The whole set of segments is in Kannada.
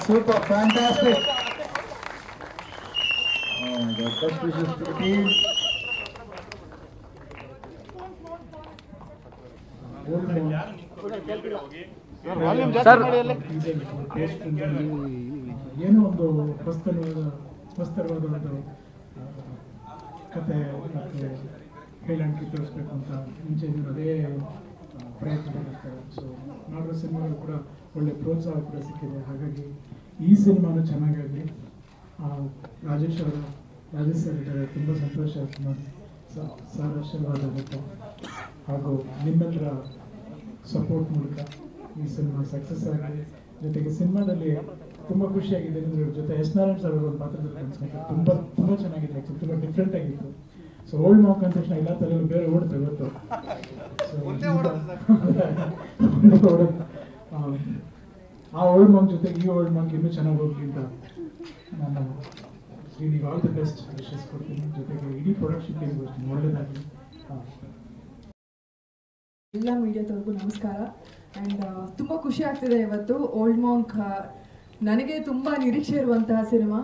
Super, fantastic. Oh my God, best wishes to the team. Sir ಏನೋ ಒಂದು ಹೊಸ್ತರವಾದ ಹೊಸ್ತರವಾದ ಒಂದು ಆ, ಕತೆ ಮತ್ತು ಹೇಳಣಿಕೆ ತೋರಿಸ್ಬೇಕು ಅಂತ ಮುಂಚೆ ಅದೇ ಪ್ರಯತ್ನ ಮಾಡಿರ್ತಾರೆ ಸೊ ನಾಡ ಸಿನಿಮಾಗಳು ಕೂಡ ಒಳ್ಳೆ ಪ್ರೋತ್ಸಾಹ ಕೂಡ ಸಿಕ್ಕಿದೆ. ಹಾಗಾಗಿ ಈ ಸಿನಿಮಾನು ಚೆನ್ನಾಗಾಗಲಿ. ರಾಜೇಶ್ ಅವರ, ರಾಜೇಶ್ ಸರ್ ಇದ್ದಾರೆ. ತುಂಬ ಸಂತೋಷ ಆಯ್ತು ನೋಡಿ. ಸರ್ ಆಶೀರ್ವಾದ ಆಗುತ್ತೆ. ಹಾಗೂ ನಿಮ್ಮೆಲ್ಲರ ಸಪೋರ್ಟ್ ಮೂಲಕ ಈ ಸಿನಿಮಾ ಸಕ್ಸಸ್ ಆಗಲಿ ಜೊತೆಗೆ ಸಿನಿಮಾದಲ್ಲಿ ತುಂಬ ಖುಷಿಯಾಗಿದೆ. ಜೊತೆ ಎಸ್ ನಾರಾಯಣ್ ಸರ್ ಅವರ ಒಂದು ಪಾತ್ರದಲ್ಲಿ ಕಾಣಿಸ್ಕೊಂಡು ತುಂಬ ತುಂಬ ಚೆನ್ನಾಗಿದೆ. ಆ್ಯಕ್ಚುಲಿ ತುಂಬ ಡಿಫ್ರೆಂಟ್ ಆಗಿತ್ತು. ಸೊ ಓಲ್ಡ್ ಮಾಕ್ ಅಂದ ತಕ್ಷಣ ಎಲ್ಲ ತಲೆಯಲ್ಲೂ ಬೇರೆ ಓಡುತ್ತೆ ಗೊತ್ತು. ಆ, ಆ ಓಲ್ಡ್ ಮಾಂಕ್ ಜೊತೆ ಈ ಓಲ್ಡ್ ಮಾಂಕ್ ಇನ್ನೂ ಚೆನ್ನಾಗಿ ಹೋಗ್ಲಿ ಅಂತ ನಾನು ಶ್ರೀನಿಗೆ ಆಲ್ ದಿ ಬೆಸ್ಟ್ ವಿಶಸ್ ಕೊಡ್ತೀನಿ. ಜೊತೆಗೆ ಇಡೀ ಪ್ರೊಡಕ್ಷನ್ ಟೀಮ್ ಬರ್ತೀನಿ ಒಳ್ಳೇದಾಗಲಿ. ಎಲ್ಲ ಮೀಡಿಯಾದವ್ರಿಗೂ ನಮಸ್ಕಾರ. ಆ್ಯಂಡ್ ತುಂಬ ಖುಷಿ ಆಗ್ತಿದೆ ಇವತ್ತು ಓಲ್ಡ್ ಮಾಂಕ್ ನನಗೆ ತುಂಬ ನಿರೀಕ್ಷೆ ಇರುವಂತಹ ಸಿನಿಮಾ.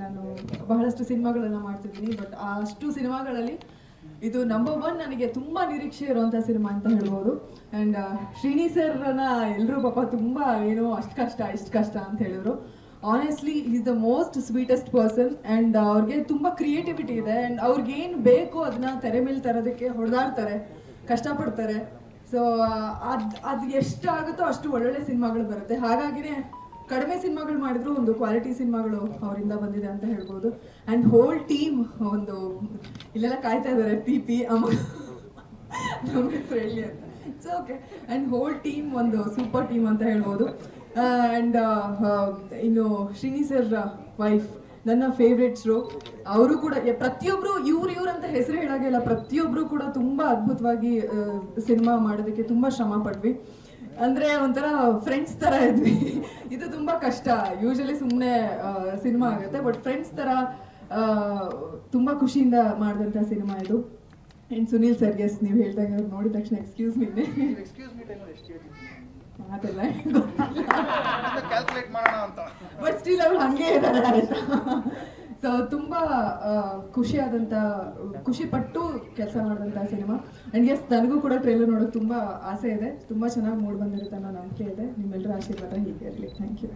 ನಾನು ಬಹಳಷ್ಟು ಸಿನಿಮಾಗಳನ್ನ ಮಾಡ್ತಿದ್ದೀನಿ, ಬಟ್ ಅಷ್ಟು ಸಿನಿಮಾಗಳಲ್ಲಿ ಇದು ನಂಬರ್ ಒನ್ ನನಗೆ ತುಂಬ ನಿರೀಕ್ಷೆ ಇರುವಂತಹ ಸಿನಿಮಾ ಅಂತ ಹೇಳ್ಬೋದು. ಆ್ಯಂಡ್ ಶ್ರೀನಿ ಸರ್ನ ಎಲ್ಲರೂ ಪಾಪ ತುಂಬ ಏನೋ ಅಷ್ಟು ಕಷ್ಟ, ಇಷ್ಟು ಕಷ್ಟ ಅಂತ ಹೇಳಿದ್ರು. Honestly is the most sweetest person and ಅವ್ರಿಗೆ ತುಂಬ ಕ್ರಿಯೇಟಿವಿಟಿ ಇದೆ. ಆ್ಯಂಡ್ ಅವ್ರಿಗೇನು ಬೇಕೋ ಅದನ್ನ ತೆರೆ ಮೇಲೆ ತರೋದಕ್ಕೆ ಹೊಡೆದಾಡ್ತಾರೆ, ಕಷ್ಟಪಡ್ತಾರೆ. ಸೊ ಅದು ಅದು ಎಷ್ಟಾಗುತ್ತೋ ಅಷ್ಟು ಒಳ್ಳೊಳ್ಳೆ ಸಿನಿಮಾಗಳು ಬರುತ್ತೆ. ಹಾಗಾಗಿನೇ ಕಡಿಮೆ ಸಿನಿಮಾಗಳು ಮಾಡಿದ್ರು ಒಂದು ಕ್ವಾಲಿಟಿ ಸಿನಿಮಾಗಳು ಅವರಿಂದ ಬಂದಿದೆ ಅಂತ ಹೇಳ್ಬೋದು. ಅಂಡ್ ಹೋಲ್ ಟೀಮ್ ಒಂದು ಇಲ್ಲೆಲ್ಲ ಕಾಯ್ತಾ ಇದ್ದಾರೆ ಪಿ ಪಿ ಅಮ್ಮ. It's okay and whole team ಒಂದು ಸೂಪರ್ ಟೀಮ್ ಅಂತ ಹೇಳ್ಬೋದು. ಅಂಡ್ ಇನ್ನು ಶ್ರೀನಿ ಸರ್ ವೈಫ್ ನನ್ನ ಫೇವ್ರೇಟ್ಸ್ರು ಅವರು ಕೂಡ ಪ್ರತಿಯೊಬ್ಬರು ಇವ್ರು ಇವ್ರು ಅಂತ ಹೆಸರು ಹೇಳಾಗೆಲ್ಲ ಪ್ರತಿಯೊಬ್ರು ಕೂಡ ತುಂಬಾ ಅದ್ಭುತವಾಗಿ ಸಿನಿಮಾ ಮಾಡೋದಕ್ಕೆ ತುಂಬಾ ಶ್ರಮ ಪಟ್ವಿ. ಅಂದ್ರೆ ಒಂಥರ ಫ್ರೆಂಡ್ಸ್ ತರ ಇದ್ವಿ ಇದು ತುಂಬಾ ಕಷ್ಟ ಯೂಶಲಿ ಸುಮ್ಮನೆ ಸಿನಿಮಾ ಆಗುತ್ತೆ ಬಟ್ ಫ್ರೆಂಡ್ಸ್ ತರ ತುಂಬಾ ಖುಷಿಯಿಂದ ಮಾಡಿದಂತ ಸಿನಿಮಾ ಇದು ಅಂಡ್ ಸುನೀಲ್ ಸರ್ ಎಸ್ ನೀವು ಹೇಳ್ದಂಗೆ ಅವ್ರು ನೋಡಿದ ತಕ್ಷಣ ಎಕ್ಸ್ಕ್ಯೂಸ್ ಮೀ ಅಂತ ಬಟ್ ಸ್ಟಿಲ್ ಅವ್ರು ಹಂಗೆ ಇದ್ದಾರೆ ಸೊ ತುಂಬಾ ಖುಷಿಯಾದಂತ ಖುಷಿ ಪಟ್ಟು ಕೆಲಸ ಮಾಡಿದಂತ ಸಿನಿಮಾ. ಅಂಡ್ ಎಸ್ ನನಗೂ ಕೂಡ ಟ್ರೈಲರ್ ನೋಡೋಕೆ ತುಂಬಾ ಆಸೆ ಇದೆ. ತುಂಬಾ ಚೆನ್ನಾಗಿ ಮೂಡ್ ಬಂದಿರುತ್ತೆ ಅನ್ನೋ ನಂಬಿಕೆ ಇದೆ. ನಿಮ್ಮೆಲ್ಲರ ಆಶೀರ್ವಾದ ಹೀಗೆ ಇರಲಿ. Thank you